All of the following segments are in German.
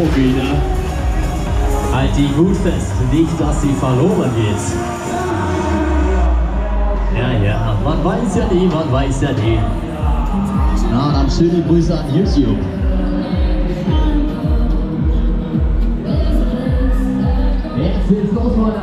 hoch wieder. Halt die gut fest, nicht dass sie verloren geht. Ja, ja, man weiß ja nie, man weiß ja nie. Na, dann schöne Grüße an YouTube. Jetzt geht's los, meine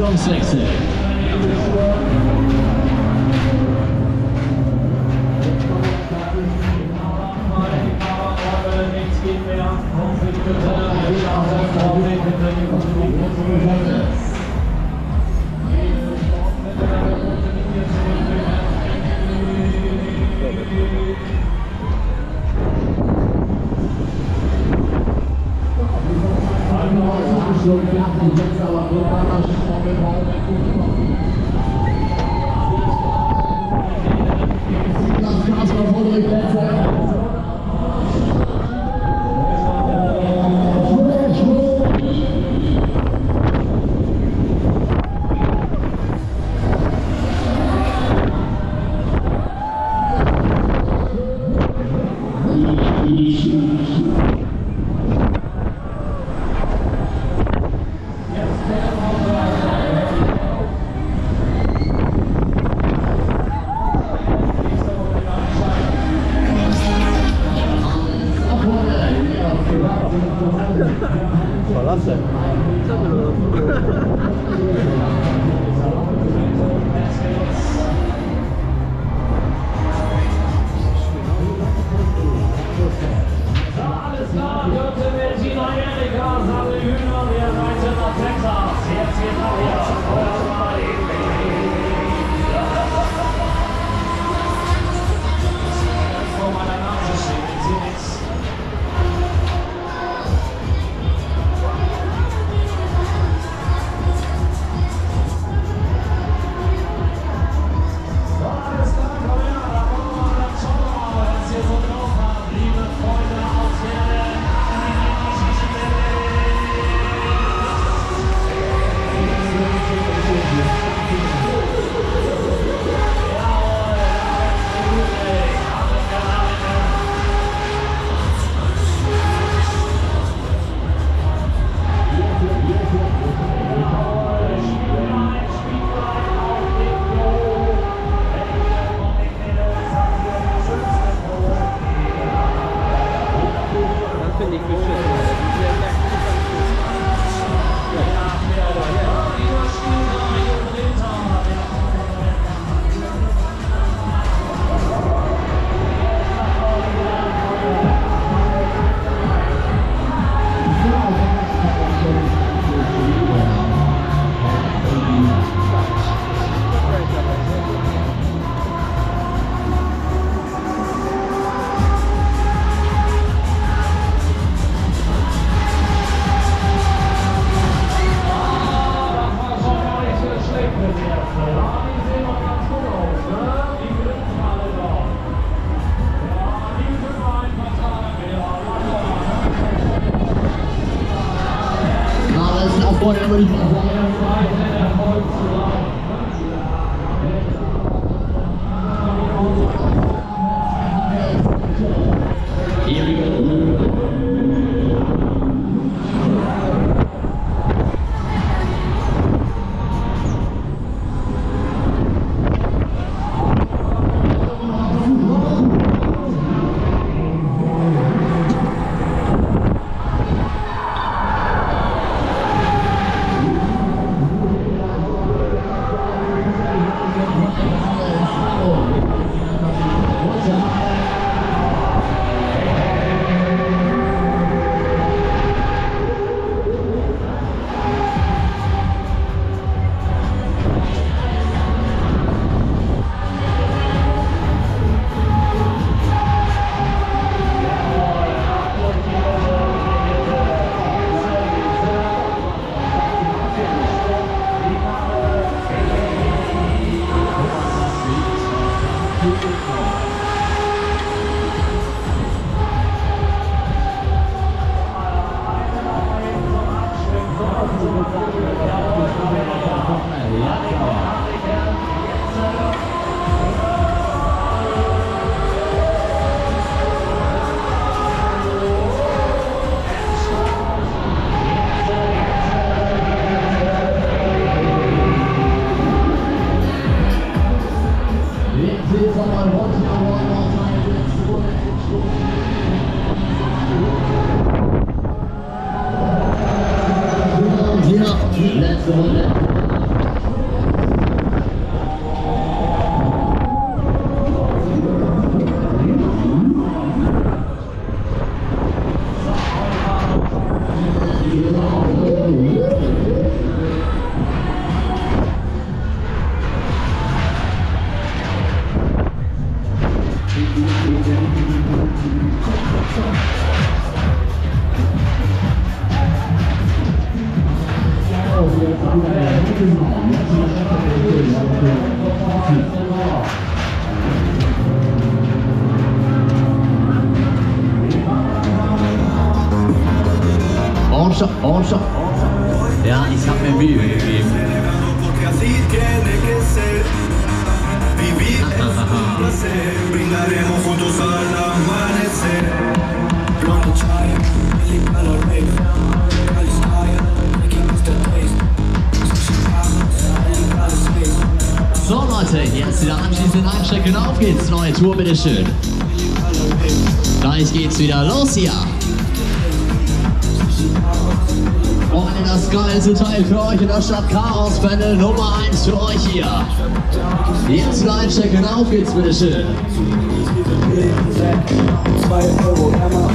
John sexy. Zgadzam wolnej koncert. Whatever you want. Thank you. Letzte Runde. Orsa, Orsa. Ja, ich ah, hab ah, ah, mir Mühe gegeben. Brindaremos juntos al amanecer Leute, jetzt wieder anschließend einstecken. Auf geht's, neue Tour, bitteschön. Gleich geht's wieder los hier. Freunde, das geilste Teil für euch in der Stadt Chaos Panel Nummer 1 für euch hier. Jetzt wieder einstecken, auf geht's, bitteschön. Zwei Euro, Hammer.